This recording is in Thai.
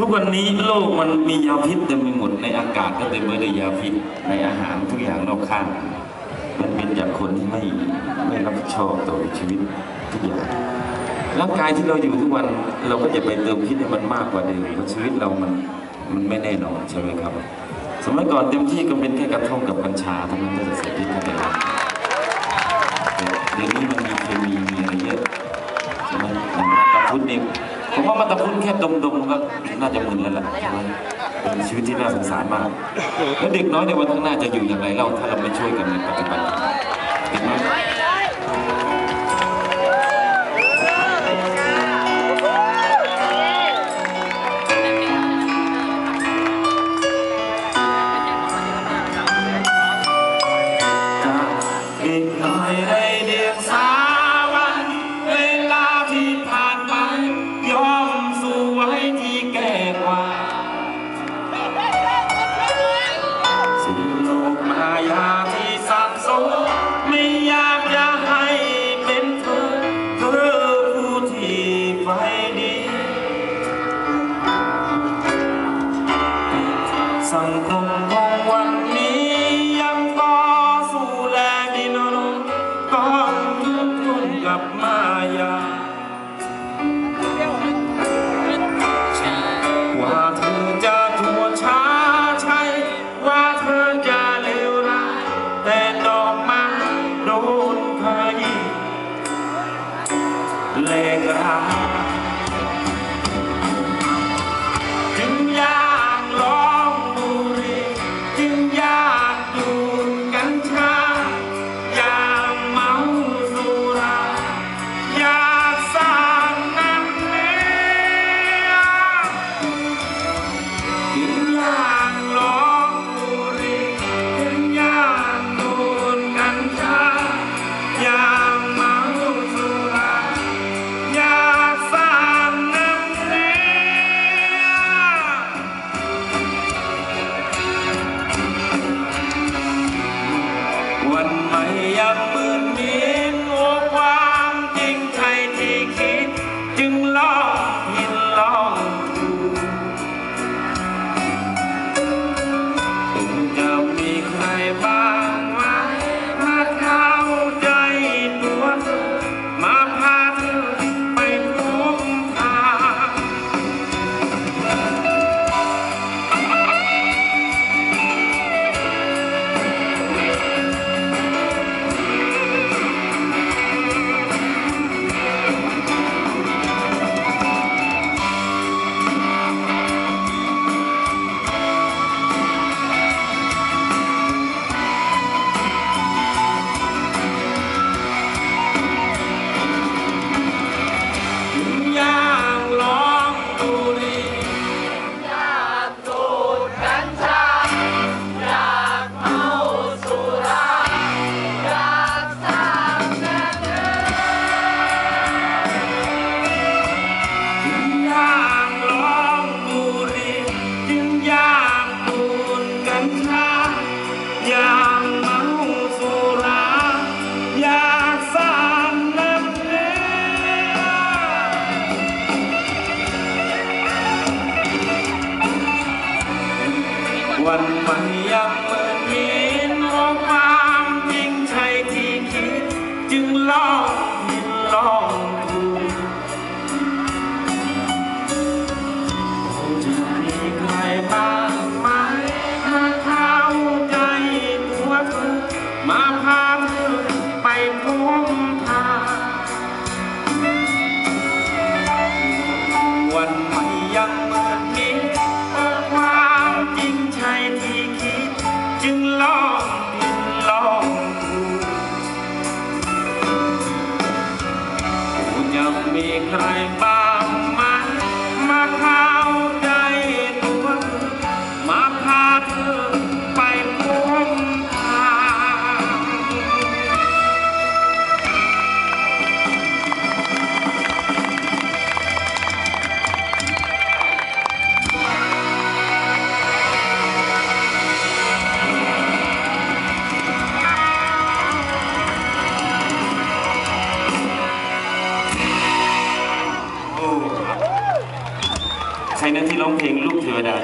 ทุกวันนี้โลกมันมียาพิษเต็มไปหมดในอากาศก็เต็มไปด้วยยาพิษในอาหารทุกอย่างรอบข้าง มันเป็นจากคนที่ไม่ไม่รับผิดชอบต่อชีวิตทุกอย่างร่างกายที่เราอยู่ทุกวันเราก็จะไปเติมพิษให้มันมากกว่าเดิมเพราะชีวิตเรามันมันไม่แน่นอนใช่ไหมครับ สมัยก่อนเต็มที่ก็เป็นแค่กระท่อมกับกัญชาเท่านั้นที่จะเสียพิษเข้าไปแล้วเดี๋ยวนี้มันมีเคมีมีอะไรเยอะใช่ไหมอย่างมาตาพุทธนี่ เพราะมันตะพุทธแค่ดมๆก็น่าจะมึนแล้วล่ะเป็นชีวิตที่น่าสงสารมากแล้วเด็กน้อยในวันข้างหน้าจะอยู่อย่างไรเล่าถ้าเราไม่ช่วยกันในปัจจุบัน สังคมของวันนี้ยังต่อสู้แลดินรนก็ทุกทุนกับมายาว่า วันไม่ยังมืดมิดโอ้ความจริงใครที่คิด จึงลอง วันใหม่ยังเหมือนมินว่าความยิ่งใช่ที่คิด จึงลองผิดลองถูกจะมีใครบ้างไหมถ้าเข้าใจตัวเธอมาพา ใครบ้างไหมมาหา ร้องเพลงลูกเทวดา